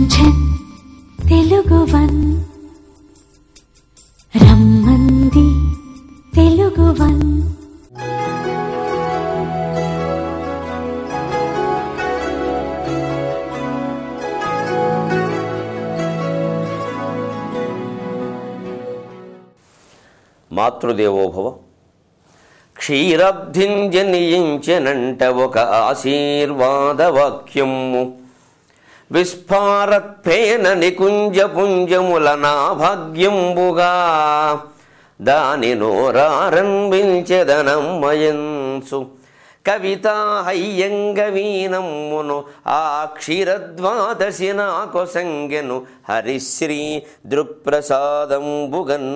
Ranjan Telugu one రమ్మంది Telugu one మాతృదేవోభవ. క్షీరబ్ధిం జనియించెనంట ఒక ఆశీర్వాద వాక్యము విస్ఫారత్వేన నికుంజపుంజముల నా భాగ్యంబుగా దాని నోరారంభించెదనమ్మయంసు. కవిత హయ్యంగవీనమ్మును ఆ క్షీరద్వాదశి నాకు సంగెను హరిశ్రీ దృక్ప్రసాదంబుగన్.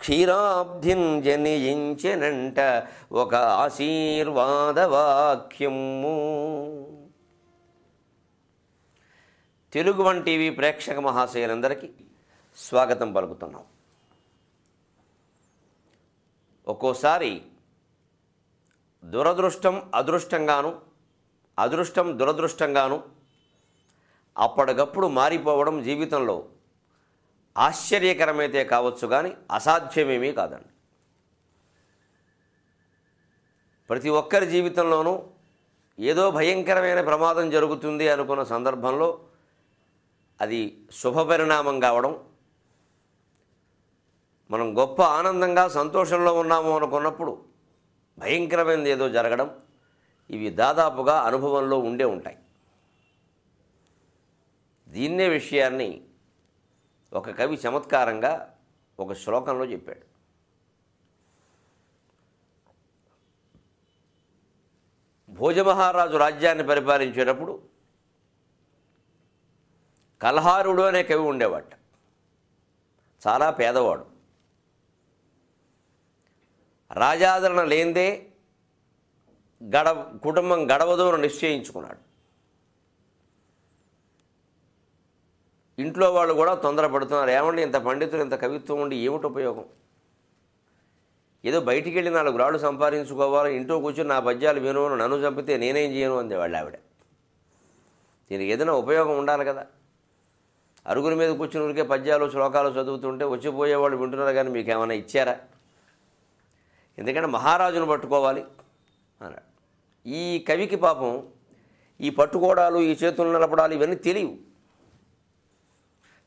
క్షీరాబ్ధిం జనియించెనంట ఒక ఆశీర్వాద వాక్యము తెలుగు వన్ టీవీ ప్రేక్షక మహాశయులందరికీ స్వాగతం పలుకుతున్నాం. ఒక్కోసారి దురదృష్టం అదృష్టంగాను అదృష్టం దురదృష్టంగాను అప్పటికప్పుడు మారిపోవడం జీవితంలో ఆశ్చర్యకరమైతే కావచ్చు కానీ అసాధ్యమేమీ కాదండి. ప్రతి ఒక్కరి జీవితంలోనూ ఏదో భయంకరమైన ప్రమాదం జరుగుతుంది అనుకున్న సందర్భంలో అది శుభ పరిణామం కావడం మనం గొప్ప ఆనందంగా సంతోషంలో ఉన్నాము అనుకున్నప్పుడు భయంకరమైనది ఏదో జరగడం ఇవి దాదాపుగా అనుభవంలో ఉండే ఉంటాయి. దీన్నే విషయాన్ని ఒక కవి చమత్కారంగా ఒక శ్లోకంలో చెప్పాడు. భోజమహారాజు రాజ్యాన్ని పరిపాలించేటప్పుడు కల్హారుడు అనే కవి ఉండేవాట చాలా పేదవాడు. రాజాదరణ లేందే గడ కుటుంబం గడవదు అని నిశ్చయించుకున్నాడు. ఇంట్లో వాళ్ళు కూడా తొందరపడుతున్నారు. ఏమండి ఇంత పండితులు ఇంత కవిత్వం ఉండి ఏమిటి ఉపయోగం? ఏదో బయటికి వెళ్ళి నాలుగు రాళ్ళు సంపాదించుకోవాలి ఇంట్లో కూర్చొని నా పద్యాలు విను నన్ను చంపితే నేనేం చేయను అంది వాళ్ళు ఆవిడ. దీనికి ఏదైనా ఉపయోగం ఉండాలి కదా. అరుగుల మీద కూర్చుని ఊరికే పద్యాలు శ్లోకాలు చదువుతుంటే వచ్చిపోయేవాళ్ళు వింటున్నారు కానీ మీకు ఏమైనా ఇచ్చారా? ఎందుకంటే మహారాజును పట్టుకోవాలి అన్నాడు. ఈ కవికి పాపం ఈ పట్టుకోవడాలు ఈ చేతులు నలపడాలు ఇవన్నీ తెలియవు.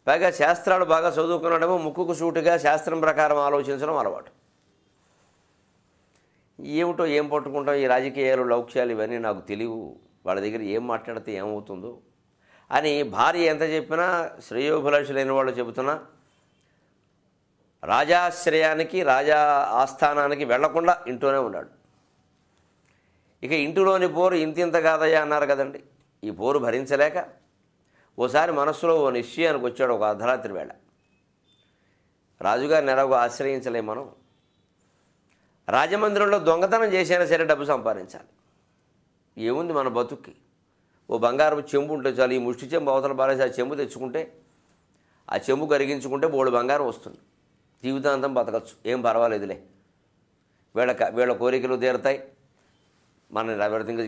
పైగా శాస్త్రాలు బాగా చదువుకున్నాడేమో ముక్కుకు సూటిగా శాస్త్రం ప్రకారం ఆలోచించడం అలవాటు. ఏమిటో ఏం పట్టుకుంటాం ఈ రాజకీయాలు లౌక్యాలు ఇవన్నీ నాకు తెలియవు. వాళ్ళ దగ్గర ఏం మాట్లాడితే ఏమవుతుందో అని భార్య ఎంత చెప్పినా శ్రేయోభిలాషులైన వాళ్ళు చెబుతున్నా రాజాశ్రయానికి రాజా ఆస్థానానికి వెళ్ళకుండా ఇంట్లోనే ఉన్నాడు. ఇక ఇంటిలోని పోరు ఇంతింత కాదయ్యా అన్నారు కదండి. ఈ పోరు భరించలేక ఓసారి మనస్సులో ఓ నిశ్చయానికి వచ్చాడు ఒక అర్ధరాత్రి వేళ. రాజుగారిని ఎలాగో ఆశ్రయించలేం మనం. రాజమందిరంలో దొంగతనం చేసైనా సరే డబ్బు సంపాదించాలి. ఏముంది మన బతుక్కి? ఓ బంగారం చెంబు ఉంటే చాలు ఈ ముష్టి చెంబు అవతల బారేసి ఆ చెంబు తెచ్చుకుంటే ఆ చెంబు కరిగించుకుంటే బోడు బంగారం వస్తుంది. జీవితాంతం బతకచ్చు. ఏం పర్వాలేదులే. వీళ్ళ క- వీళ్ళ కోరికలు తీరుతాయి. మన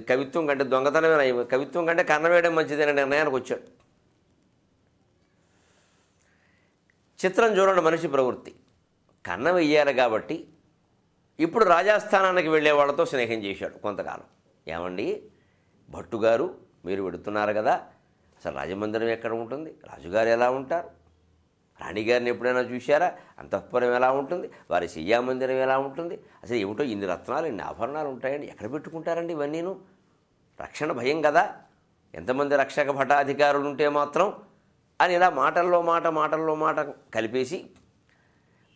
కవిత్వం కంటే దొంగతనమే కవిత్వం కంటే కన్నవేయడం మంచిదనే నిర్ణయానికి వచ్చాడు. చిత్రం చూడండి మనిషి ప్రవృత్తి. కన్న వెయ్యారు కాబట్టి ఇప్పుడు రాజాస్థానానికి వెళ్ళే వాళ్ళతో స్నేహం చేశాడు కొంతకాలం. ఏమండి? భట్టు గారు మీరు పెడుతున్నారు కదా. అసలు రాజమందిరం ఎక్కడ ఉంటుంది? రాజుగారు ఎలా ఉంటారు? రాణిగారిని ఎప్పుడైనా చూశారా? అంతఃపురం ఎలా ఉంటుంది? వారి శయ్యా మందిరం ఎలా ఉంటుంది? అసలు ఏమిటో ఇన్ని రత్నాలు ఇన్ని ఆభరణాలు ఉంటాయండి. ఎక్కడ పెట్టుకుంటారండి ఇవన్నీను? రక్షణ భయం కదా. ఎంతమంది రక్షక భటాధికారులు ఉంటే మాత్రం అని ఇలా మాటల్లో మాట మాటల్లో మాట కలిపేసి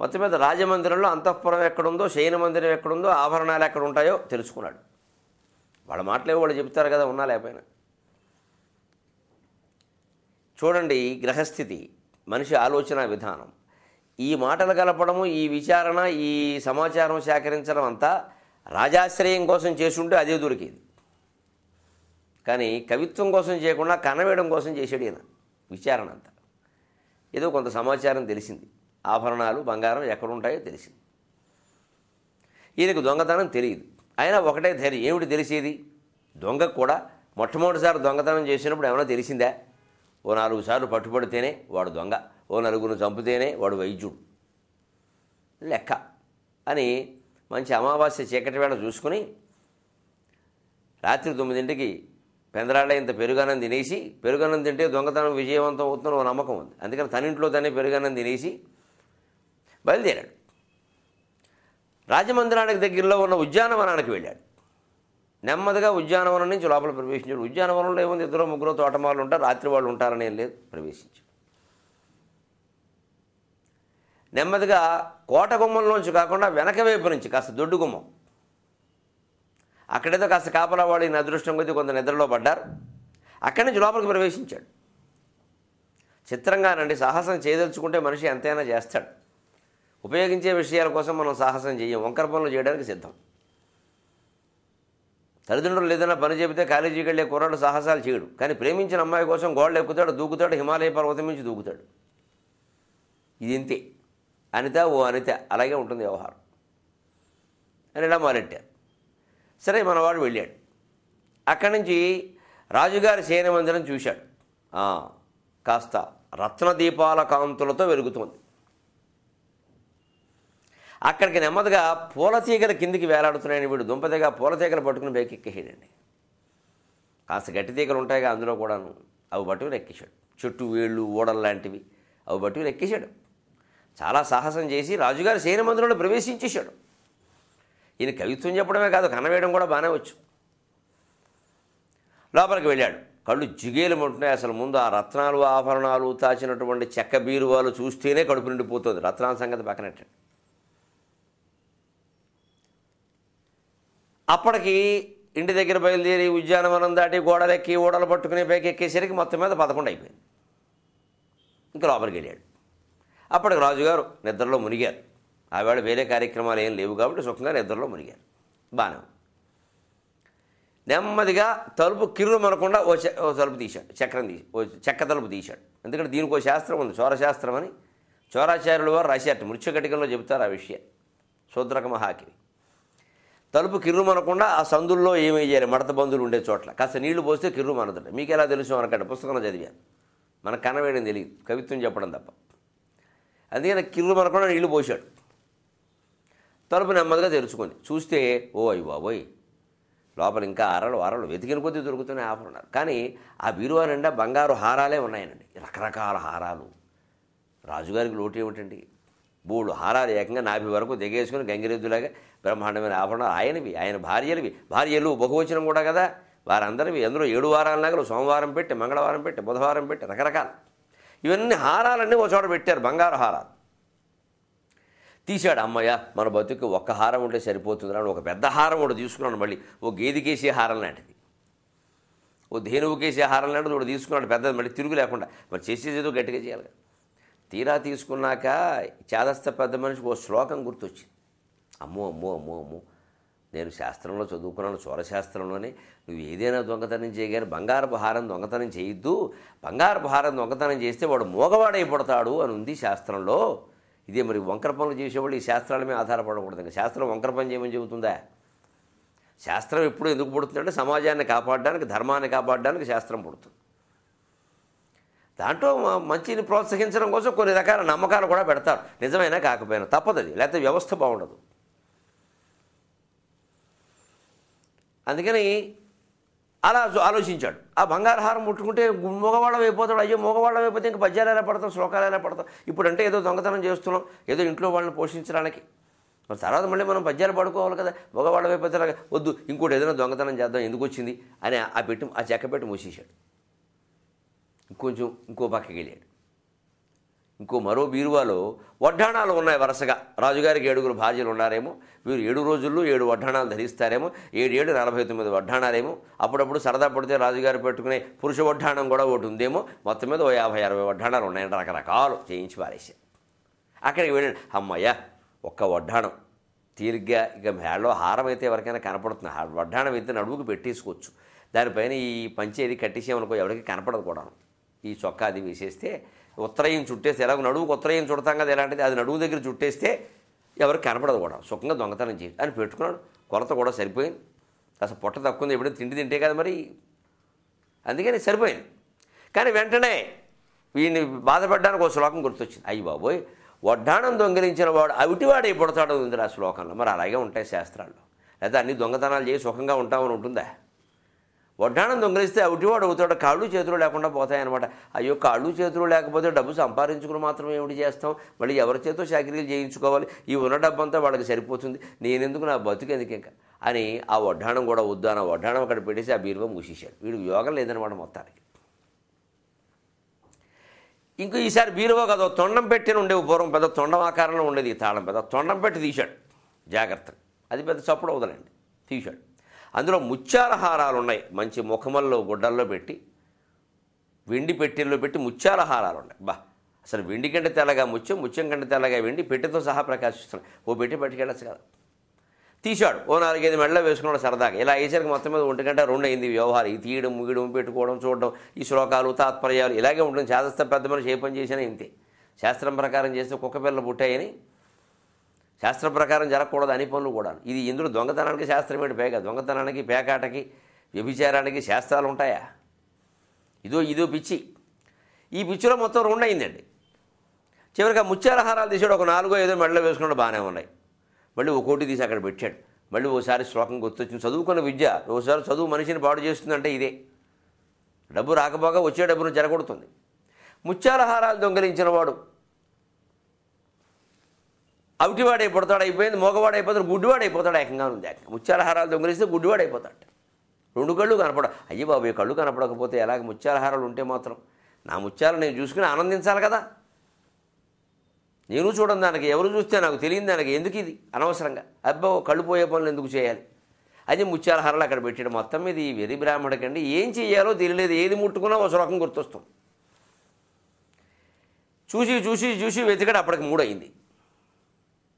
మొత్తం మీద రాజమందిరంలో అంతఃపురం ఎక్కడుందో శయన మందిరం ఎక్కడుందో ఆభరణాలు ఎక్కడ ఉంటాయో తెలుసుకున్నాడు. వాళ్ళ మాటలే వాళ్ళు చెప్తారు కదా ఉన్నా లేకపోయినా. చూడండి గ్రహస్థితి మనిషి ఆలోచన విధానం. ఈ మాటలు కలపడము ఈ విచారణ ఈ సమాచారం సేకరించడం అంతా రాజాశ్రయం కోసం చేసుంటే అదే దొరికేది. కానీ కవిత్వం కోసం చేయకుండా కనవేయడం కోసం చేసాడు ఈయన విచారణ అంతా. ఏదో కొంత సమాచారం తెలిసింది. ఆభరణాలు బంగారం ఎక్కడుంటాయో తెలిసింది. ఈయనకు దొంగతనం తెలియదు. అయినా ఒకటే ధైర్యం. ఏమిటి తెలిసేది? దొంగకు కూడా మొట్టమొదటిసారి దొంగతనం చేసినప్పుడు ఏమైనా తెలిసిందా? ఓ నాలుగు సార్లు పట్టుబడితేనే వాడు దొంగ. ఓ నలుగురు చంపితేనే వాడు వైద్యుడు. లెక్క. అని మంచి అమావాస్య చీకటి వేళ చూసుకుని రాత్రి తొమ్మిదింటికి పెందరాళ్ళ ఇంత పెరుగన్నం తినేసి పెరుగన్నం తింటే దొంగతనం విజయవంతం అవుతుందని ఓ నమ్మకం ఉంది. అందుకని తనింట్లో తనే పెరుగన్నం తినేసి బయలుదేరాడు. రాజమందిరానికి దగ్గరలో ఉన్న ఉద్యానవనానికి వెళ్ళాడు. నెమ్మదిగా ఉద్యానవనం నుంచి లోపల ప్రవేశించాడు. ఉద్యానవనంలో ఏముంది? ఇద్దరు ముగ్గురు తోటమాలు ఉంటారు. రాత్రి వాళ్ళు ఉంటారని ఏం లేదు. ప్రవేశించాడు. నెమ్మదిగా కోట గుమ్మంలోంచి కాకుండా వెనక వైపు నుంచి కాస్త దొడ్డు గుమ్మం. అక్కడేదో కాస్త కాపలా వాడి అదృష్టం కొద్దీ కొంత నిద్రలో పడ్డారు. అక్కడి నుంచి లోపలికి ప్రవేశించాడు. చిత్రంగానండి సాహసం చేయదలుచుకుంటే మనిషి ఎంతైనా చేస్తాడు. ఉపయోగించే విషయాల కోసం మనం సాహసం చేయం. వంకర పనులు చేయడానికి సిద్ధం. తల్లిదండ్రులు ఏదైనా పని చెబితే కాలేజీకి వెళ్ళే కుర్రాడు సాహసాలు చేయడు. కానీ ప్రేమించిన అమ్మాయి కోసం గోడలు ఎక్కుతాడు దూకుతాడు హిమాలయ పర్వతం నుంచి దూకుతాడు. ఇది ఇంతే. అనిత ఓ అనిత. అలాగే ఉంటుంది వ్యవహారం. అని ఇలా మొదలెట్టారు సరే మనవాడు వెళ్ళాడు. అక్కడి నుంచి రాజుగారి సేన మందిరం చూశాడు. కాస్త రత్న దీపాల కాంతులతో వెలుగుతోంది. అక్కడికి నెమ్మదిగా పూల తీగల కిందికి వేలాడుతున్నాయని వీడు దుంపదిగా పూల తీగలు పట్టుకుని బైక్ ఎక్కేసాడండి కాస్త గట్టి తీగలు ఉంటాయిగా అందులో కూడాను. అవి పట్టుకుని ఎక్కేశాడు. చుట్టూ వేళ్ళు ఓడలు లాంటివి అవి పట్టుకుని ఎక్కేశాడు. చాలా సాహసం చేసి రాజుగారి సేన మందిరంలో ప్రవేశించేశాడు. ఈయన కవిత్వం చెప్పడమే కాదు కనవేయడం కూడా బాగానే వచ్చు. లోపలికి వెళ్ళాడు. కళ్ళు జిగేలు ఉంటున్నాయి అసలు ముందు ఆ రత్నాలు ఆభరణాలు తాచినటువంటి చెక్క బీరువాలు చూస్తేనే కడుపు నిండిపోతుంది. రత్నాల సంగతి పక్కనట్టండి అప్పటికి ఇంటి దగ్గర బయలుదేరి ఉద్యానవనం దాటి గోడలెక్కి ఓడలు పట్టుకుని పైకి ఎక్కేసరికి మొత్తం మీద పదకొండు అయిపోయింది. ఇంకా లోపలికి వెళ్ళాడు. అప్పటికి రాజుగారు నిద్రలో మునిగారు. ఆవేళ వేరే కార్యక్రమాలు ఏం లేవు కాబట్టి సుఖంగా నిద్రలో మునిగారు. బాగానే నెమ్మదిగా తలుపు కిర్రు మనకుండా ఓ ఓ తలుపు తీశాడు. చక్రం తీసి ఓ చెక్క తలుపు తీశాడు. ఎందుకంటే దీనికి ఓ శాస్త్రం ఉంది చోరశాస్త్రం అని. చోరాచార్యుల వారు రాశారు. మృత్యుకటికంలో చెబుతారు ఆ విషయం. శూద్రక మహాకివి. తలుపు కిర్రు మనకుండా ఆ సందుల్లో ఏమి చేయాలి. మడత బందులు ఉండే చోట్ల. కాస్త నీళ్ళు పోస్తే కిర్రు మనదట మీకు ఎలా తెలుసు అనకండి పుస్తకంలో చదివాను. మనకు కనవేయడం తెలియదు. కవిత్వం చెప్పడం తప్ప. అందుకని కిర్రు మనకుండా నీళ్ళు పోశాడు. తలుపు నెమ్మదిగా తెరుచుకొని చూస్తే ఓ అయ్యి బాబోయ్ లోపల ఇంకా అరలు అరలు వెతికిన కొద్దీ దొరుకుతున్నాయి ఆభరణాలు కానీ ఆ బీరువా నిండా బంగారు హారాలే ఉన్నాయనండి రకరకాల హారాలు. రాజుగారికి లోటు ఏమిటండి? బోళ్ళు హారాలు ఏకంగా నాభి వరకు దిగేసుకుని గంగిరెద్దులాగా బ్రహ్మాండమైన ఆభరణాలు ఆయనవి ఆయన భార్యలవి. భార్యలు బహువచనం కూడా కదా. వారందరివి అందులో ఏడు వారాల నగలు సోమవారం పెట్టి మంగళవారం పెట్టి బుధవారం పెట్టి రకరకాలు. ఇవన్నీ హారాలన్నీ ఒక చోట పెట్టారు బంగారు హారాలు. తీశాడు అమ్మయ్య మన బతుకు ఒక్క హారం ఉంటే సరిపోతుంది అని ఒక పెద్ద హారం ఒకటి తీసుకున్నాడు మళ్ళీ. ఓ గేదికేసే హారం లాంటిది. ఓ ధేనువుకేసే హారం లాంటిది ఒకటి తీసుకున్నాడు పెద్దది మళ్ళీ తిరుగు లేకుండా. మరి చేసేదేదో గట్టిగా చేయాలి తీరా తీసుకున్నాక చేదస్త పెద్ద మనిషికి ఓ శ్లోకం గుర్తొచ్చింది. అమ్మో అమ్మో అమ్మో అమ్మో. నేను శాస్త్రంలో చదువుకున్నాను చోరశాస్త్రంలోనే. నువ్వు ఏదైనా దొంగతనం చేయగానే బంగారపు హారం దొంగతనం చేయొద్దు. బంగారపు హారం దొంగతనం చేస్తే వాడు మోగవాడైపడతాడు అని ఉంది శాస్త్రంలో. ఇదే మరి వంకర పనులు చేసేవాళ్ళు ఈ శాస్త్రాల మీద ఆధారపడకూడదు ఇంకా. శాస్త్రం వంకర పని చేయమని చెబుతుందా? శాస్త్రం ఎప్పుడు ఎందుకు పుడుతుందంటే సమాజాన్ని కాపాడడానికి ధర్మాన్ని కాపాడడానికి శాస్త్రం పుడుతుంది. దాంట్లో మ- మంచిని ప్రోత్సహించడం కోసం కొన్ని రకాల నమ్మకాలు కూడా పెడతారు. నిజమైనా కాకపోయినా తప్పదు అది లేకపోతే వ్యవస్థ బాగుండదు. అందుకని అలా ఆలోచించాడు. ఆ బంగారు హారం ముట్టుకుంటే మగవాళ్ళం అయిపోతాడు. అయ్యో మగవాళ్ళం అయిపోతే ఇంకా పద్యాలు ఎలా పడతాం శ్లోకాలు ఎలా పడతాం. ఇప్పుడంటే ఏదో దొంగతనం చేస్తున్నాం ఏదో ఇంట్లో వాళ్ళని పోషించడానికి. మరి తర్వాత మళ్ళీ మనం పద్యాలు పడుకోవాలి కదా మగవాళ్ళం అయిపోతే అలాగా వద్దు ఇంకోటి ఏదైనా దొంగతనం చేద్దాం ఎందుకు వచ్చింది? అని ఆ పెట్టి ఆ చెక్క పెట్టి మూసేశాడు. ఇంకొంచెం ఇంకో పక్కకి వెళ్ళాడు. ఇంకో మరో బీరువాలో వడ్డాణాలు ఉన్నాయి వరుసగా. రాజుగారికి ఏడుగురు భార్యలు ఉన్నారేమో వీరు ఏడు రోజుల్లో ఏడు వడ్డాణాలు ధరిస్తారేమో ఏడు ఏడు నలభై తొమ్మిది వడ్డాణాలేమో. అప్పుడప్పుడు సరదా పడితే రాజుగారు పెట్టుకునే పురుష వడ్డాణం కూడా ఒకటి ఉందేమో మొత్తం మీద ఓ యాభై అరవై వడ్డాణాలు ఉన్నాయని రకరకాలు చేయించి పారేశారు. అక్కడికి వెళ్ళాడు. అమ్మయ్య ఒక్క వడ్డాణం. తీరిగ్గా ఇక మేడలో హారం అయితే ఎవరికైనా కనపడుతుంది. వడ్డాణం అయితే నడువుకు పెట్టేసుకోవచ్చు. దానిపైన ఈ పంచేది కట్టేసామనుకో ఎవరికి కనపడదు కూడా ఈ చొక్కా అది వేసేస్తే ఉత్తరయం చుట్టేస్తే ఎలాగో నడువుకు ఉత్తరయం చుడతాం కదా ఎలాంటిది? అది నడువు దగ్గర చుట్టేస్తే ఎవరికి కనపడదు కూడా. సుఖంగా దొంగతనం చేసి అని పెట్టుకున్నాడు. కొలత కూడా సరిపోయింది. అసలు పొట్ట తక్కువ ఉంది ఎప్పుడైనా తిండి తింటే కదా మరి? అందుకని సరిపోయింది. కానీ వెంటనే వీడిని బాధపడడానికి ఒక శ్లోకం గుర్తొచ్చింది. అయ్యి బాబోయ్ వడ్డాణం దొంగిలించిన వాడు అవిటివాడే పుడతాడు ఉంది ఆ శ్లోకంలో. మరి అలాగే ఉంటాయి శాస్త్రాల్లో. లేదా అన్ని దొంగతనాలు చేసి సుఖంగా ఉంటామని ఉంటుందా? వడ్డాణం దొంగిలిస్తే అవిటివాడు అవుతాడు. కాళ్ళు చేతులు లేకుండా పోతాయన్నమాట. అయ్యో కాళ్ళు చేతులు లేకపోతే డబ్బు సంపాదించుకుని మాత్రం ఏమిటి చేస్తాం? మళ్ళీ ఎవరి చేతో చాకరీలు చేయించుకోవాలి? ఈ ఉన్న డబ్బంతా వాళ్ళకి సరిపోతుంది. నేనెందుకు నా బతుకు ఎందుకు ఇంకా? అని ఆ వడ్డాణం కూడా వద్దు అని ఆ వడ్డాణం అక్కడ పెట్టేసి ఆ బీరువా మూసేశాడు. వీడికి యోగం లేదనమాట మొత్తానికి. ఇంకో ఈసారి బీరువా కదా తొండం పెట్టిన ఉండేవి. పూర్వం పెద్ద తొండం ఆకారంలో ఉండేది ఈ తాళం. పెద్ద తొండం పెట్టి తీశాడు. జాగ్రత్తగా అది పెద్ద చప్పుడు అవుదలండి. తీశాడు. అందులో ముత్యాల హారాలు ఉన్నాయి మంచి ముఖమల్లో గుడ్డల్లో పెట్టి వెండి పెట్టెల్లో పెట్టి ముత్యాల హారాలు ఉన్నాయి బా అసలు వెండి కంటే తెల్లగా ముత్యం ముత్యం కంటే తెల్లగా వెండి పెట్టెతో సహా ప్రకాశిస్తున్నాయి. ఓ పెట్టి పట్టుకెళ్ళచ్చు కదా. తీశాడు. ఓ నాలుగైదు మెడలో వేసుకున్నాడు సరదాగా. ఇలా అయ్యేసరికి మొత్తం మీద ఒంటి గంట రెండు అయింది వ్యవహారం. ఈ తీయడం ముగియడం పెట్టుకోవడం చూడడం ఈ శ్లోకాలు తాత్పర్యాలు ఇలాగే ఉంటుంది. శాస్త్ర పెద్ద మనిషి ఏ పని చేసినా ఇంతే. శాస్త్రం ప్రకారం చేస్తే కుక్క పిల్లలు పుట్టాయని శాస్త్రం ప్రకారం జరగకూడదు అని పనులు కూడా ఇది ఇందులో దొంగతనానికి శాస్త్రమేటి పేక? దొంగతనానికి పేకాటకి వ్యభిచారానికి శాస్త్రాలు ఉంటాయా? ఇదో ఇదో పిచ్చి. ఈ పిచ్చిలో మొత్తం రెండు అయిందండి చివరికి ముత్యాలహారాలు తీసాడు ఒక నాలుగో ఐదో మెడలో వేసుకున్నాడు బాగానే ఉన్నాయి. మళ్ళీ ఒకటి తీసి అక్కడ పెట్టాడు. మళ్ళీ ఓసారి శ్లోకం గుర్తొచ్చింది. చదువుకున్న విద్య ఓసారి చదువు మనిషిని పాడు చేస్తుందంటే ఇదే. డబ్బు రాకపోగా వచ్చే డబ్బును జరగొడుతుంది. ముత్యాలహారాలు దొంగలించిన వాడు అవిటివాడు అయిపోతాడు అయిపోయింది మగవాడు అయిపోతాడు గుడ్డివాడు అయిపోతాడు ఏకంగా ఉంది. ఏకంగా ముత్యాలహారాలు దొంగలిస్తే గుడ్డివాడు అయిపోతాడు రెండు కళ్ళు కనపడ అయ్యి బాబు ఈ కళ్ళు కనపడకపోతే ఎలాగ ముత్యాల హారాలు ఉంటే మాత్రం? నా ముత్యాలు నేను చూసుకుని ఆనందించాలి కదా. నేను చూడండి దానికి ఎవరు చూస్తే నాకు తెలియదు దానికి ఎందుకు ఇది? అనవసరంగా. అబ్బో కళ్ళు పోయే పనులు ఎందుకు చేయాలి? అది ముత్యాలహారాలు అక్కడ పెట్టాడు మొత్తం మీద ఈ వెరి అండి ఏం చేయాలో తెలియలేదు. ఏది ముట్టుకున్నా ఒక శ్లోకం గుర్తొస్తాం చూసి చూసి చూసి వెతికడం అప్పటికి మూడయింది.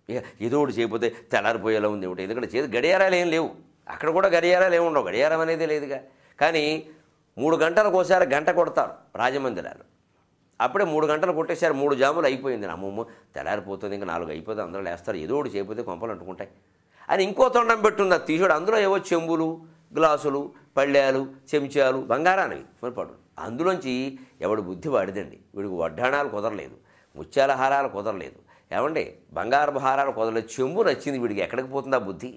ఇక ఏదో ఒకటి చేయకపోతే తెల్లారిపోయేలా ఉంది ఒకటి ఎందుకంటే చేతి గడియారాలు ఏం లేవు. అక్కడ కూడా గడియారాలు ఏమి ఉండవు. గడియారం అనేది లేదుగా. కానీ మూడు గంటలకు ఒకసారి గంట కొడతారు రాజమందిరాలు. అప్పుడే మూడు గంటలు కొట్టేసారు మూడు జాములు అయిపోయింది. అమ్మమ్మ తెల్లారిపోతుంది. ఇంకా నాలుగు అయిపోతే అందరూ లేస్తారు. ఏదో ఒకటి చేయకపోతే కొంపలు అంటుకుంటాయి. అని ఇంకో తొండం పెట్టుంది అది తీసాడు అందులో ఏవో చెంబులు గ్లాసులు పళ్ళాలు చెంచాలు బంగారానివి మరి అందులోంచి ఎవడు బుద్ధి వాడిదండి. వీడికి వడ్డాణాలు కుదరలేదు. ముత్యాల హారాలు కుదరలేదు. ఏమండి? బంగారపు భారాలు కుదరలేదు చెంబు నచ్చింది వీడికి. ఎక్కడికి పోతుంది ఆ బుద్ధి?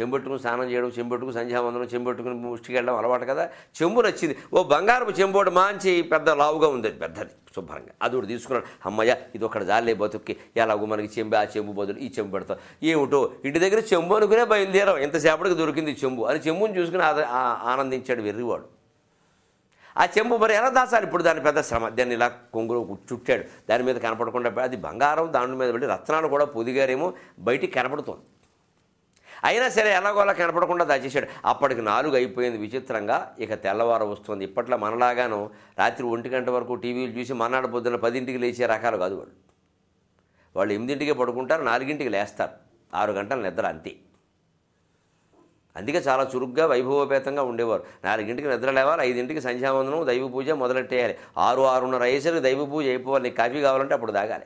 చెంబెట్టుకుని స్నానం చేయడం చెంబెట్టుకుని సంధ్యావందనం చెంబెట్టుకుని ముష్టికి వెళ్ళడం అలవాటు కదా? చెంబు నచ్చింది. ఓ బంగారపు చెంబోటి మాంచి పెద్ద లావుగా ఉంది. పెద్దది శుభ్రంగా. అది ఒకటి తీసుకున్నాడు. అమ్మయ్య ఇది ఒకటి జాలే బతుక్కి. ఎలాగో మనకి చెంబు ఆ చెంబు బదులు ఈ చెంబు పెడతాం. ఏమిటో? ఇంటి దగ్గర చెంబు అనుకునే బయలుదేరాం. ఎంతసేపటికి దొరికింది చెంబు. అని చెంబుని చూసుకుని ఆనందించాడు వెర్రివాడు. ఆ చెంబు మరి ఎలా దాచాలి? ఇప్పుడు దాని పెద్ద శ్రమ. దాన్ని ఇలా కొంగులో చుట్టాడు. దాని మీద కనపడకుండా అది బంగారం దాని మీద పెట్టి రత్నాలు కూడా పొదిగారేమో బయటికి కనపడుతుంది. అయినా సరే ఎలాగోలా కనపడకుండా దాచేశాడు. అప్పటికి నాలుగు అయిపోయింది విచిత్రంగా. ఇక తెల్లవారు వస్తుంది. ఇప్పట్లో మనలాగాను రాత్రి ఒంటి గంట వరకు టీవీలు చూసి మన్నాడు పొద్దున్న పదింటికి లేచే రకాలు కాదు వాళ్ళు. వాళ్ళు ఎనిమిదింటికే పడుకుంటారు నాలుగింటికి లేస్తారు. ఆరు గంటల నిద్ర అంతే. అందుకే చాలా చురుగ్గా వైభవపేతంగా ఉండేవారు. నాలుగింటికి నిద్ర లేవాలి ఐదింటికి సంధ్యావందనం దైవ పూజ మొదలెట్టేయాలి. ఆరు ఆరున్నర అయ్యేసరికి దైవ పూజ అయిపోవాలి నీకు కాఫీ కావాలంటే అప్పుడు తాగాలి.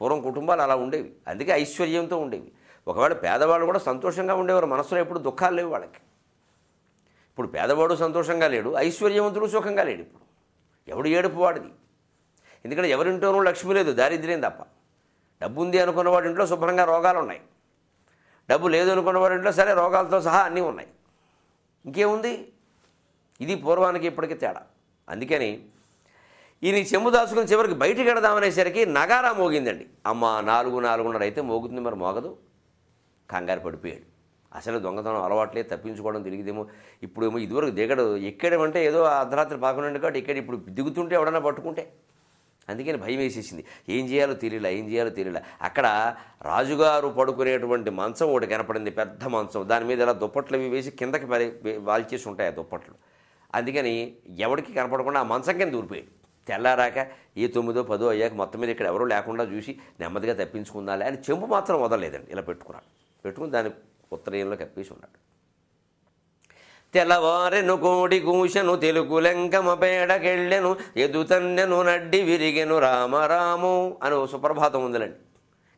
పూర్వం కుటుంబాలు అలా ఉండేవి. అందుకే ఐశ్వర్యంతో ఉండేవి. ఒకవేళ పేదవాళ్ళు కూడా సంతోషంగా ఉండేవారు మనసులో ఎప్పుడు దుఃఖాలు లేవు వాళ్ళకి. ఇప్పుడు పేదవాడు సంతోషంగా లేడు ఐశ్వర్యవంతుడు సుఖంగా లేడు ఇప్పుడు. ఎవడు ఏడుపు వాడిది? ఎందుకంటే ఎవరింటోనూ లక్ష్మి లేదు దారిద్ర్యం తప్ప. డబ్బు ఉంది అనుకున్నవాడి ఇంట్లో శుభ్రంగా రోగాలు ఉన్నాయి డబ్బు లేదు అనుకున్నవాడి ఇంట్లో సరే రోగాలతో సహా అన్నీ ఉన్నాయి. ఇంకేముంది? ఇది పూర్వానికి ఇప్పటికీ తేడా. అందుకని ఈయన ఈ చెంబు దాచుకుని చివరికి బయటికి వెడదామనేసరికి నగారా మోగిందండి. అమ్మ నాలుగు నాలుగున్నర అయితే మోగుతుంది మరి మోగదు. కంగారు పడిపోయాడు. అసలు దొంగతనం అలవాట్లే తప్పించుకోవడం తెలియదేమో ఇప్పుడేమో ఇదివరకు దిగడు. ఎక్కడం అంటే ఏదో అర్ధరాత్రి పాకుండా కాబట్టి ఇక్కడ ఇప్పుడు దిగుతుంటే ఎవడన్నా పట్టుకుంటే. అందుకని భయం వేసేసింది. ఏం చేయాలో తెలియలే ఏం చేయాలో తెలియలే. అక్కడ రాజుగారు పడుకునేటువంటి మంచం ఒకటి కనపడింది పెద్ద మంచం. దాని మీద ఇలా దుప్పట్లు అవి వేసి కిందకి పరి వాల్చేసి ఉంటాయి ఆ దుప్పట్లు. అందుకని ఎవరికి కనపడకుండా ఆ మంచం కింద దూరిపోయాడు తెల్లారాక ఏ తొమ్మిదో పదో అయ్యాక మొత్తం మీద ఇక్కడ ఎవరూ లేకుండా చూసి నెమ్మదిగా తప్పించుకుందాలి అని చెంపు మాత్రం వదలలేదండి. ఇలా పెట్టుకున్నాడు. పెట్టుకుని దాని ఉత్తరీయంలో కప్పేసి ఉన్నాడు. తెల్లవారెను కోడి కూశను తెలుగు లెంకమ పేడకెళ్ళెను ఎదుతన్నెను నడ్డి విరిగెను రామరాము అని ఓ సుప్రభాతం ఉందిలండి.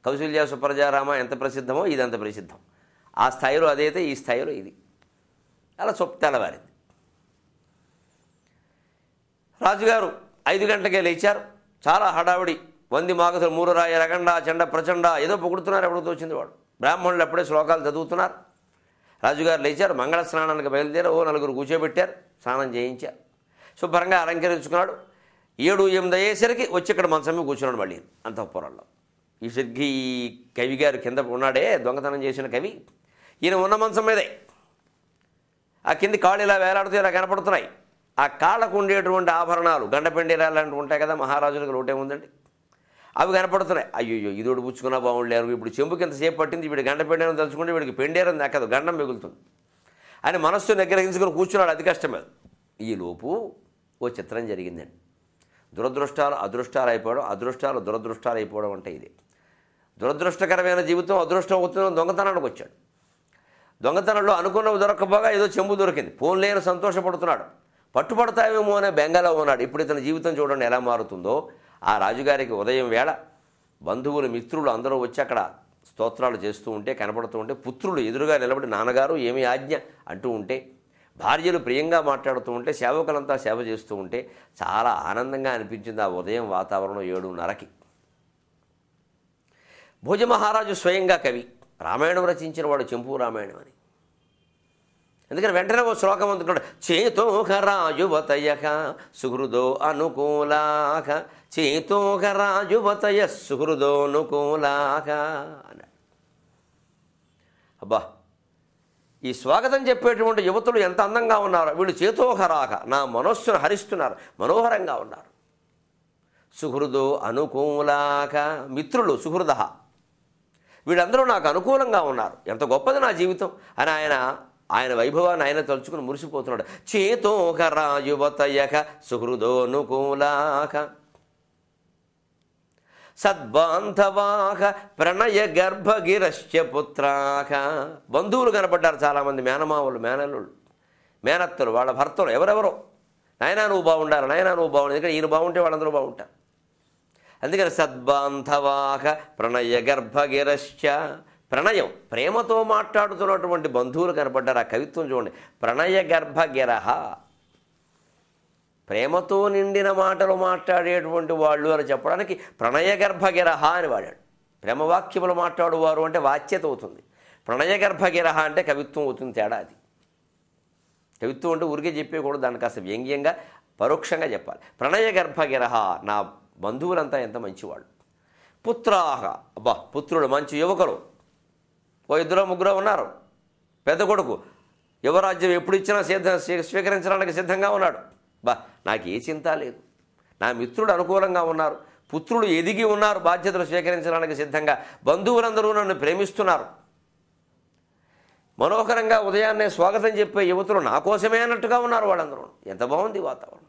కౌశల్య సుప్రజారామ ఎంత ప్రసిద్ధమో ఇది అంత ప్రసిద్ధం. ఆ స్థాయిలో అదైతే ఈ స్థాయిలో ఇది. అలా చొప్ తెల్లవారింది. రాజుగారు ఐదు గంటలకే లేచారు. చాలా హడావిడి. వంది మాగసులు మూరురాయ రగండ చెండ ప్రచండ ఏదో పొగుడుతున్నారు ఎప్పుడు తోచింది వాడు. బ్రాహ్మణులు అప్పుడే శ్లోకాలు చదువుతున్నారు. రాజుగారు లేచారు మంగళ స్నానానికి బయలుదేరి ఓ నలుగురు కూర్చోబెట్టారు స్నానం చేయించారు. శుభ్రంగా అలంకరించుకున్నాడు. ఏడు ఎనిమిది అయ్యేసరికి వచ్చి ఇక్కడ మంచం మీద కూర్చున్నాడు మళ్ళీ అంతఃపురంలో ఈ సరిగ్గా ఈ కవి గారు కింద ఉన్నాడే దొంగతనం చేసిన కవి. ఈయన ఉన్న మంచం మీదే. ఆ కింది కాళ్ళు ఇలా వేలాడుతూ ఇలా కనపడుతున్నాయి. ఆ కాళ్ళకు ఉండేటువంటి ఆభరణాలు గండపెండేరాలు లాంటివి ఉంటాయి కదా మహారాజులకు లోటే ఉందండి. అవి కనపడుతున్నాయి. అయ్యో ఇదోడు పుచ్చుకున్నా బాగుండలేరు. ఇప్పుడు చెంబుకి ఎంతసేపు పట్టింది వీడు గండ పెండేరం తలుచుకుంటే వీడికి పెండేరని దక్కదు గండం మిగులుతుంది. అని మనస్సు నిగ్రహించుకుని కూర్చున్నాడు అది కష్టమే ఈ లోపు ఓ చిత్రం జరిగిందండి. దురదృష్టాలు అదృష్టాలు అయిపోవడం అదృష్టాలు దురదృష్టాలు అయిపోవడం అంటే ఇది. దురదృష్టకరమైన జీవితం అదృష్టం అవుతుందని దొంగతనానికి వచ్చాడు. దొంగతనంలో అనుకున్నవి దొరకబోగా ఏదో చెంబు దొరికింది. ఫోన్ లేని సంతోషపడుతున్నాడు. పట్టుపడతావేమో అనే బెంగలో ఉన్నాడు. ఇప్పుడు ఇతని జీవితం చూడండి ఎలా మారుతుందో. ఆ రాజుగారికి ఉదయం వేళ బంధువులు మిత్రులు అందరూ వచ్చి అక్కడ స్తోత్రాలు చేస్తూ ఉంటే కనపడుతూ ఉంటే పుత్రులు ఎదురుగా నిలబడి నాన్నగారు ఏమి ఆజ్ఞ అంటూ ఉంటే భార్యలు ప్రియంగా మాట్లాడుతూ ఉంటే సేవకులంతా సేవ చేస్తూ ఉంటే చాలా ఆనందంగా అనిపించింది ఆ ఉదయం వాతావరణం ఏడున్నరకి. భోజమహారాజు స్వయంగా కవి రామాయణం రచించిన వాడు చెంపు రామాయణం అని. ఎందుకని వెంటనే ఓ శ్లోకం అందుకున్నాడు చేతోహ రాజువతయక సుహృదో అనుకూలాక చేతోహ రాజువతయ సుహృదోనుకూలాక అన్నాడు. అబ్బా ఈ స్వాగతం చెప్పేటువంటి యువతులు ఎంత అందంగా ఉన్నారో. వీళ్ళు చేతోహరాక నా మనస్సును హరిస్తున్నారు మనోహరంగా ఉన్నారు. సుహృదో అనుకూలాక మిత్రులు సుహృద వీళ్ళందరూ నాకు అనుకూలంగా ఉన్నారు. ఎంత గొప్పది నా జీవితం. అని ఆయన ఆయన వైభవాన్ని ఆయన తలుచుకుని మురిసిపోతున్నాడు. చేతోక రాయువతయక సుహృదోనుకూలాక సద్బాంధవాక ప్రణయ గర్భగిరశ్చ పుత్రాక. బంధువులు కనపడ్డారు చాలామంది మేనమావులు మేనల్లుళ్ళు మేనత్తలు వాళ్ళ భర్తలు ఎవరెవరో. నాయనా నువ్వు బాగుండాలి నాయనా నువ్వు బాగుండాలి ఎందుకంటే ఈయన బాగుంటే వాళ్ళందరూ బాగుంటారు. అందుకని సద్బాంధవాక ప్రణయ గర్భగిరశ్చ ప్రణయం ప్రేమతో మాట్లాడుతున్నటువంటి బంధువులు కనపడ్డారు. ఆ కవిత్వం చూడండి. ప్రణయ గర్భగిరహ ప్రేమతో నిండిన మాటలు మాట్లాడేటువంటి వాళ్ళు అని చెప్పడానికి ప్రణయ గర్భగిరహ అని వాడాడు. ప్రేమవాక్యములు మాట్లాడువారు అంటే వాచ్యత అవుతుంది. ప్రణయ గర్భగిరహ అంటే కవిత్వం అవుతుంది తేడా అది. కవిత్వం అంటే ఊరికే చెప్పేకూడదు దాన్ని కాస్త వ్యంగ్యంగా పరోక్షంగా చెప్పాలి. ప్రణయ గర్భగిరహ నా బంధువులంతా ఎంత మంచివాళ్ళు. పుత్రాహ. అబ్బా పుత్రుడు మంచి యువకులు ఓ ఇద్దరు ముగ్గురు ఉన్నారు. పెద్ద కొడుకు. యువరాజ్యం ఎప్పుడు ఇచ్చినా సిద్ధ స్వీకరించడానికి సిద్ధంగా ఉన్నాడు. బా నాకు ఏ చింత లేదు. నా మిత్రుడు అనుకూలంగా ఉన్నారు. పుత్రుడు ఎదిగి ఉన్నారు. బాధ్యతలు స్వీకరించడానికి సిద్ధంగా బంధువులందరూ నన్ను ప్రేమిస్తున్నారు. మనోహరంగా ఉదయాన్నే స్వాగతం చెప్పే యువతులు నా కోసమే అన్నట్టుగా ఉన్నారు వాళ్ళందరూ. ఎంత బాగుంది వాతావరణం.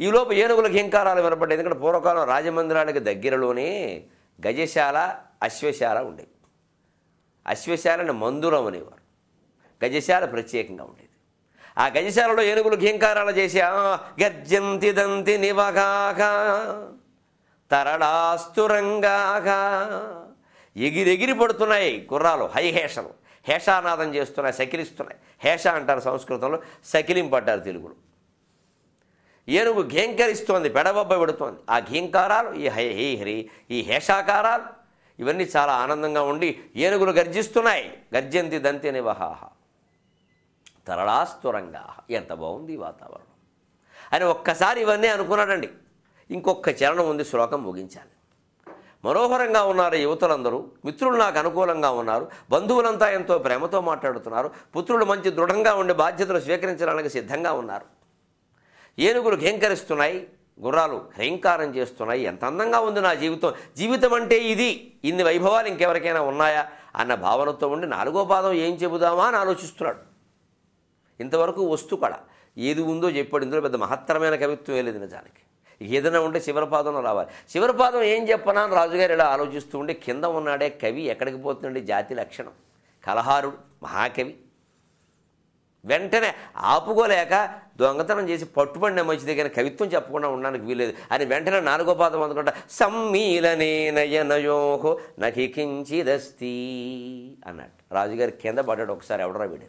ఈలోపు ఏనుగుల హింకారాలు వినపడ్డాయి. ఎందుకంటే పూర్వకాలం రాజమందిరానికి దగ్గరలోనే గజశాల అశ్వశాల ఉండేవి. అశ్వశాలని మందురం అనేవారు. గజశాల ప్రత్యేకంగా ఉండేది. ఆ గజశాలలో ఏనుగులు ఘీంకారాలు చేసి "ఆ, గర్జంతి దంతి నివగాక తరడాస్తురంగాక ఎగిరెగిరి పడుతున్నాయి గుర్రాలు హైహేషలు హేషానాదం చేస్తున్నాయి సకిలిస్తున్నాయి హేష అంటారు సంస్కృతంలో సకిలింపడ్డారు తెలుగులో. ఏనుగు ఘీంకరిస్తోంది పెడబొబ్బ పెడుతోంది. ఆ ఘీంకారాలు ఈ హై హీ హరి ఈ హేషాకారాలు ఇవన్నీ చాలా ఆనందంగా ఉండి ఏనుగులు గర్జిస్తున్నాయి. గర్జంతి దంతి నివహాహ. తరళాస్తురంగా ఎంత బాగుంది వాతావరణం. అని ఒక్కసారి ఇవన్నీ అనుకున్నాడండి. ఇంకొక చరణం ఉంది శ్లోకం ముగించాలి. మనోహరంగా ఉన్నారు యువతులందరూ. మిత్రులు నాకు అనుకూలంగా ఉన్నారు. బంధువులంతా ఎంతో ప్రేమతో మాట్లాడుతున్నారు. పుత్రులు మంచి దృఢంగా ఉండి బాధ్యతలు స్వీకరించడానికి సిద్ధంగా ఉన్నారు. ఏనుగులు ఘేంకరిస్తున్నాయి. గుర్రాలు హ్రీంకారం చేస్తున్నాయి. ఎంత అందంగా ఉంది నా జీవితం. జీవితం అంటే ఇది. ఇన్ని వైభవాలు ఇంకెవరికైనా ఉన్నాయా? అన్న భావనతో ఉండి నాలుగో పాదం ఏం చెబుదామా అని ఆలోచిస్తున్నాడు. ఇంతవరకు వస్తు కళ ఏది ఉందో చెప్పాడు. ఇందులో పెద్ద మహత్తరమైన కవిత్వం లేదు నిజానికి. ఏదైనా ఉంటే శివరపాదంలో రావాలి. శివరపాదం ఏం చెప్పనా అని రాజుగారు ఇలా ఆలోచిస్తూ ఉంటే కింద ఉన్నాడే కవి ఎక్కడికి పోతుండే జాతి లక్షణం. కలహారుడు మహాకవి. వెంటనే ఆపుకోలేక దొంగతనం చేసి పట్టుబడిన మంచిది కానీ కవిత్వం చెప్పకుండా ఉండడానికి వీలేదు అని వెంటనే నాలుగో పాదం అందుకుంటా సమ్మీలనే నయనయోహో నకి కించిదస్తి అన్నట్టు రాజుగారి కింద పడ్డాడు ఒకసారి ఎవడరా వీడు?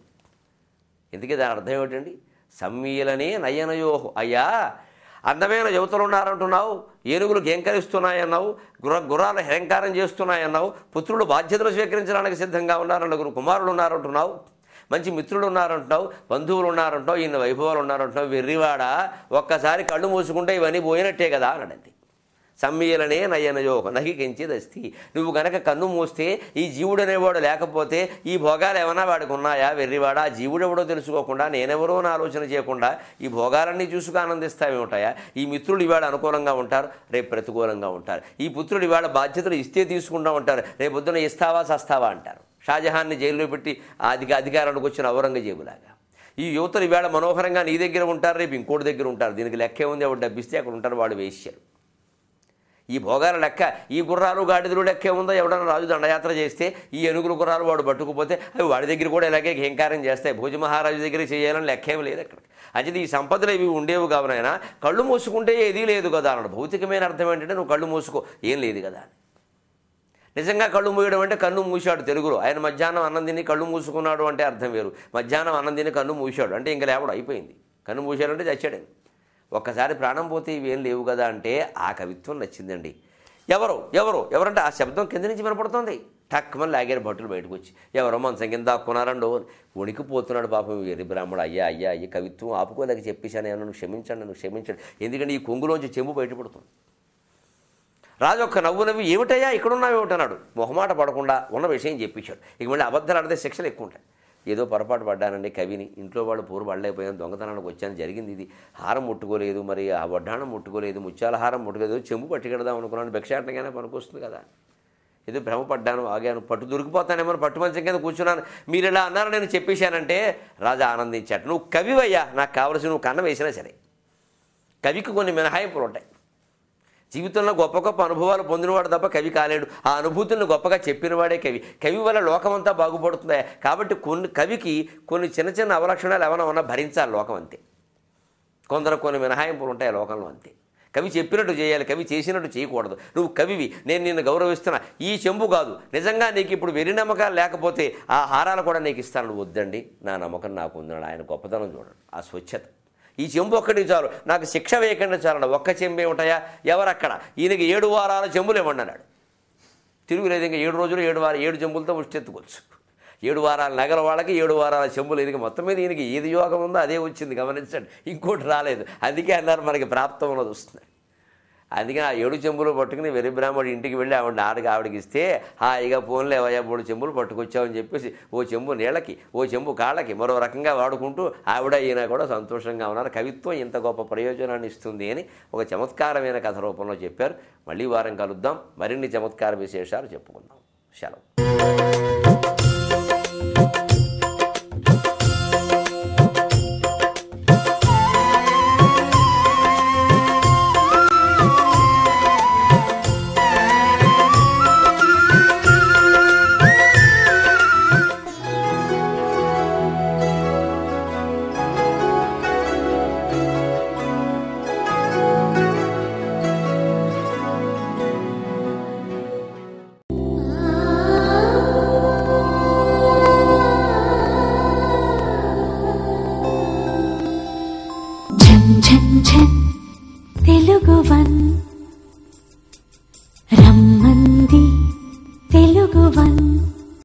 ఇందుకే దాని అర్థం ఏమిటండి? సమ్మీలనే నయనయోహో అయ్యా అందమైన యువతలు ఉన్నారంటున్నావు ఏనుగులు గేంకరిస్తున్నాయన్నావు గుర్ర గుర్రాలు హెంకారం చేస్తున్నాయన్నావు పుత్రులు బాధ్యతలు స్వీకరించడానికి సిద్ధంగా ఉన్నారు నలుగురు కుమారులు ఉన్నారంటున్నావు. మంచి మిత్రుడు ఉన్నారంటావు బంధువులు ఉన్నారంటావు ఇన్ని వైభవాలు ఉన్నారంటావు వెర్రివాడ ఒక్కసారి కళ్ళు మూసుకుంటే ఇవన్నీ పోయినట్టే కదా అన్నాడంతే. సమ్మీలనే నయనయో నహి కించిదస్తి. నువ్వు గనక కన్ను మూస్తే ఈ జీవుడు అనేవాడు లేకపోతే ఈ భోగాలు ఏమైనా వాడికి ఉన్నాయా? వెర్రివాడా జీవుడు ఎవడో తెలుసుకోకుండా నేనెవరో అని ఆలోచన చేయకుండా ఈ భోగాలన్నీ చూసుకు ఆనందిస్తావేమిటాయా ఈ మిత్రుడు ఇవాళ అనుకూలంగా ఉంటారు రేపు ప్రతికూలంగా ఉంటారు. ఈ పుత్రుడు ఇవాళ బాధ్యతలు ఇస్తే తీసుకుంటా ఉంటారు రేపు పొద్దున ఇస్తావా సస్తావా అంటారు. షాజహాన్ని జైల్లో పెట్టి అధిక అధికారానికి వచ్చిన ఔరంగజేబులాగా. ఈ యువతలు ఈవేళ మనోహరంగా నీ దగ్గర ఉంటారు రేపు ఇంకోటి దగ్గర ఉంటారు. దీనికి లెక్కే ఉంది ఎవరు డబ్బిస్తే అక్కడ ఉంటారు వాడు వేశారు ఈ భోగాల లెక్క ఈ గుర్రాలు గాడిదలు లెక్కే ఉందో? ఎవడన్నా రాజు దండయాత్ర చేస్తే ఈ ఏనుగులు గుర్రాలు వాడు పట్టుకుపోతే అవి వాడి దగ్గర కూడా ఇలాగే ఘేంకారం చేస్తాయి. భోజ మహారాజు దగ్గర చేయాలని లెక్కేం లేదు అక్కడ. అంటే ఈ సంపదలు ఇవి ఉండేవి కావునైనా కళ్ళు మూసుకుంటే ఏదీ లేదు కదా అన్నాడు. భౌతికమైన అర్థం ఏంటంటే నువ్వు కళ్ళు మూసుకో. ఏం లేదు కదా అని. నిజంగా కళ్ళు మూయడం అంటే కన్ను మూశాడు తెలుగులో. ఆయన మధ్యాహ్నం అన్నం తిని కళ్ళు మూసుకున్నాడు అంటే అర్థం వేరు. మధ్యాహ్నం అన్నం తిని కన్ను మూశాడు అంటే ఇంకా లేవడం అయిపోయింది. కన్ను మూశాడంటే చచ్చాడు ఒక్కసారి ప్రాణం పోతే ఇవేం లేవు కదా అంటే ఆ కవిత్వం నచ్చిందండి. ఎవరు ఎవరు ఎవరంటే ఆ శబ్దం కింద నుంచి వినపడుతుంది. టక్కుమని లాగారు భటులు బయటకు వచ్చి. ఎవరో మంచం కింద దాక్కున్నారండో. వణికిపోతున్నాడు పాపం ఎరి బ్రాహ్మడు. అయ్యా అయ్యా అయ్యా కవిత్వం ఆపుకోలేక చెప్పేశాను. నన్ను క్షమించండి నన్ను క్షమించండి. ఎందుకంటే ఈ కొంగులోంచి చెంబు బయటపడుతుంది. రాజు ఒక్క నవ్వు నవ్వి ఏమిటయ్యా ఇక్కడున్నావు ఏమిటన్నాడు మొహమాట పడకుండా ఉన్న విషయం చెప్పించాడు ఇక మళ్ళీ అబద్ధాలు ఆడితే శిక్షలు ఎక్కువ ఉంటాయి. ఏదో పొరపాటు పడ్డానండి కవిని. ఇంట్లో వాళ్ళు పూర్వ పడలేకపోయాను దొంగతనానికి వచ్చాను జరిగింది ఇది. హారం ముట్టుకోలేదు మరి ఆ వడ్డాణం ముట్టుకోలేదు ముత్యాల హారం ముట్టుకోలేదు చెంబు పట్టుకెడదాం అనుకున్నాను భిక్షాటనగానే పనికొస్తుంది కదా. ఏదో భ్రమపడ్డాను ఆగాను పట్టు దొరికిపోతానేమో పట్టు మంచం కింద కూర్చున్నాను. మీరు ఇలా అన్నారు నేను చెప్పేశానంటే రాజా ఆనందించాడు. నువ్వు కవివయ్యా నాకు కావలసి నువ్వు కన్న వేసినా సరే. కవికి కొన్ని మినహాయింపులు ఉంటాయి. జీవితంలో గొప్ప గొప్ప అనుభవాలు పొందినవాడు తప్ప కవి కాలేడు. ఆ అనుభూతులను గొప్పగా చెప్పినవాడే కవి. కవి వల్ల లోకమంతా బాగుపడుతుంది. కాబట్టి కొన్ని కవికి కొన్ని చిన్న చిన్న అవలక్షణాలు ఏమైనా ఉన్నా భరించాలి లోకం అంతే. కొందరు కొన్ని మినహాయింపులు ఉంటాయి ఆ లోకంలో అంతే. కవి చెప్పినట్టు చేయాలి కవి చేసినట్టు చేయకూడదు. నువ్వు కవివి నేను నిన్ను గౌరవిస్తున్నా. ఈ చెంబు కాదు. నిజంగా నీకు ఇప్పుడు వెరి నమ్మకాలు లేకపోతే ఆ హారాలు కూడా నీకు ఇస్తాను. వద్దండి. నా నమ్మకం నాకు ఉందన్నాడు ఆయన గొప్పతనం చూడండి. ఆ స్వచ్ఛత. ఈ చెంబు ఒక్కటి చాలు. నాకు శిక్ష వేయకుండా చాలండి ఒక్క చెంబే ఉంటాయా ఎవరక్కడ? ఈయనకి ఏడు వారాల చెంబులు ఇవ్వండి అన్నాడు. తిరుగులేదు ఇంకా ఏడు రోజులు ఏడు వారాలు ఏడు చెంబులతో ఉష్టెత్తుకోవచ్చు ఏడు వారాల నగర వాళ్ళకి ఏడు వారాల చెంబులు. ఈయనకి మొత్తం మీద ఈయనకి ఏది యోగం ఉందో అదే వచ్చింది. గమనించండి. ఇంకోటి రాలేదు. అందుకే అన్నారు మనకి ప్రాప్తం ఉన్నది వస్తుంది. అందుకే ఆ ఏడు చెంబులు పట్టుకుని వెరిబ్రాహ్మడు ఇంటికి వెళ్ళి ఆవిడ ఆడికి ఆవిడకి ఇస్తే హాయిగా ఫోన్లో ఏవయ్యా మూడు చెంబులు పట్టుకొచ్చామని చెప్పేసి ఓ చెంబు నీళ్ళకి ఓ చెంబు కాళ్ళకి మరో రకంగా వాడుకుంటూ ఆవిడ ఈయన కూడా సంతోషంగా ఉన్నారు. కవిత్వం ఇంత గొప్ప ప్రయోజనాన్ని ఇస్తుంది అని ఒక చమత్కారమైన కథ రూపంలో చెప్పారు. మళ్ళీ వారం కలుద్దాం. మరిన్ని చమత్కార విశేషాలు చెప్పుకుందాం. సెలవు.